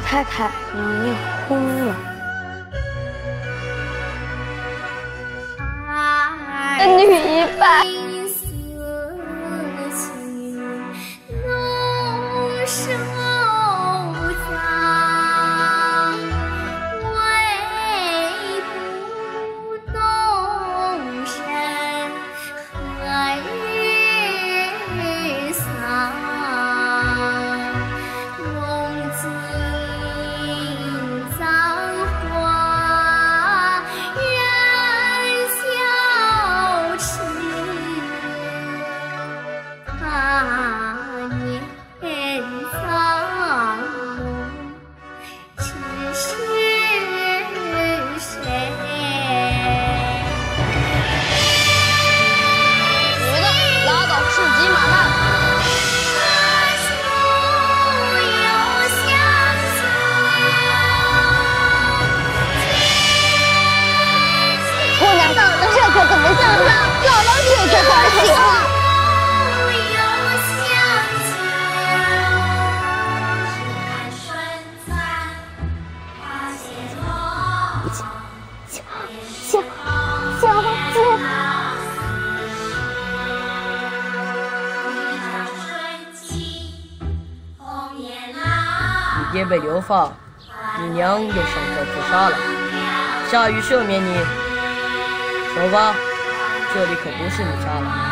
老太太娘娘昏了。女一半。爹被流放，你娘又上吊自杀了。夏雨赦免你，走吧，这里可不是你家了。